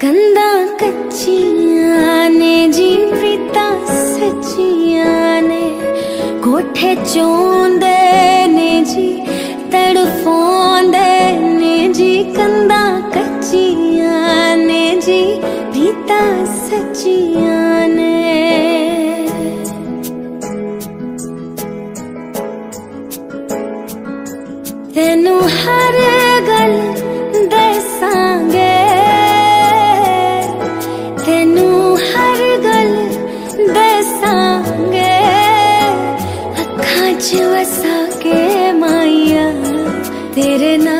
कंदा कचिया ने जीविता सचिया ने कोठे चोंदे ने जी तड़फोंदे ने जी कंदा कचिया ने जी प्रीता सचिया तेरे नाम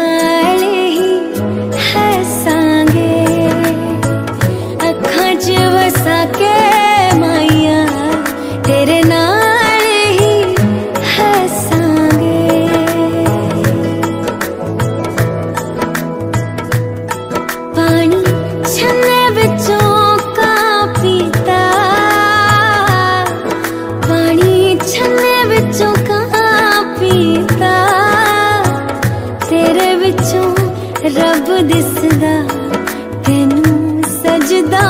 रब दिसदा तेनू सजदा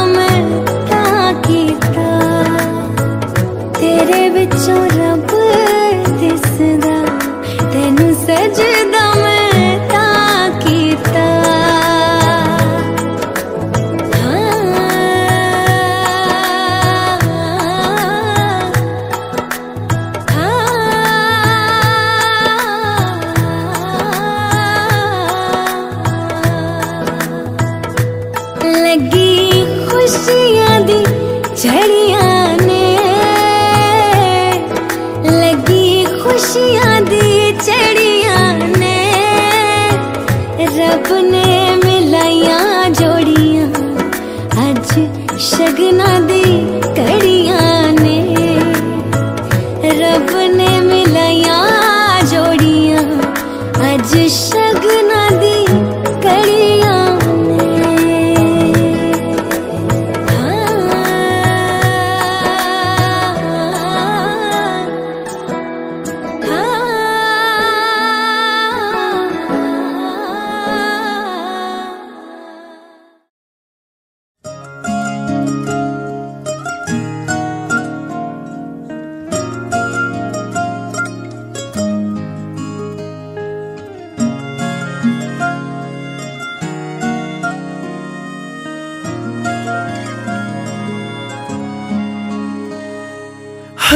खुशियाँ झड़िया ने। लगी खुशियाँ दी चढ़िया ने। रब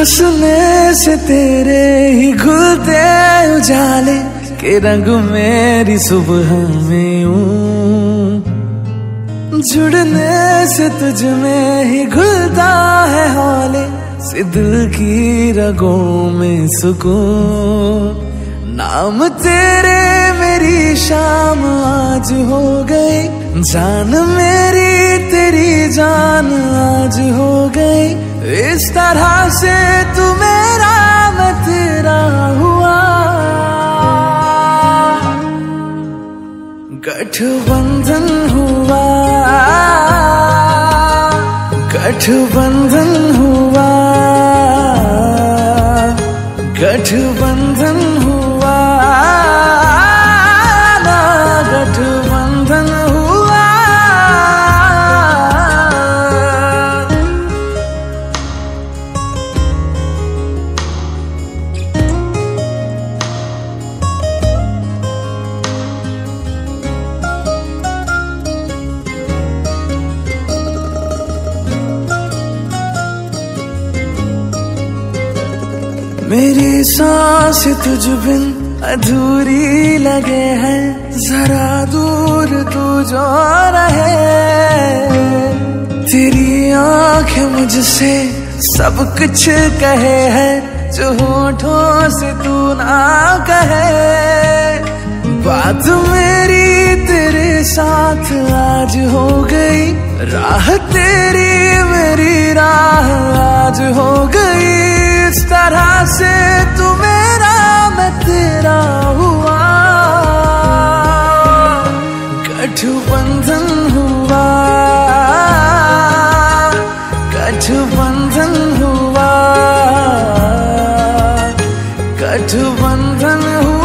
हंसने से तेरे ही घुलते उजाले के रंग मेरी सुबह में जुड़ने से तुझ में ही घुलता है हौले, से दिल की रगों में सुकून। नाम तेरे मेरी शाम आज हो गई। जान मेरी तेरी जान आज हो गई। इस तरह से तू मेरा, मैं तेरा हुआ। गठबंधन हुआ। गठबंधन हुआ। गठबंधन मेरी सांस तुझ बिन अधूरी लगे है। जरा दूर तू जो रहे। तेरी आँखें मुझसे सब कुछ कहे है। जो होठों से तू ना कहे। बात मेरी तेरे साथ आज हो गई। राह तेरी मेरी राह आज हो गई। किस तरह से तू मेरा मैं तेरा हुआ। गठबंधन हुआ। गठबंधन हुआ। गठबंधन हुआ।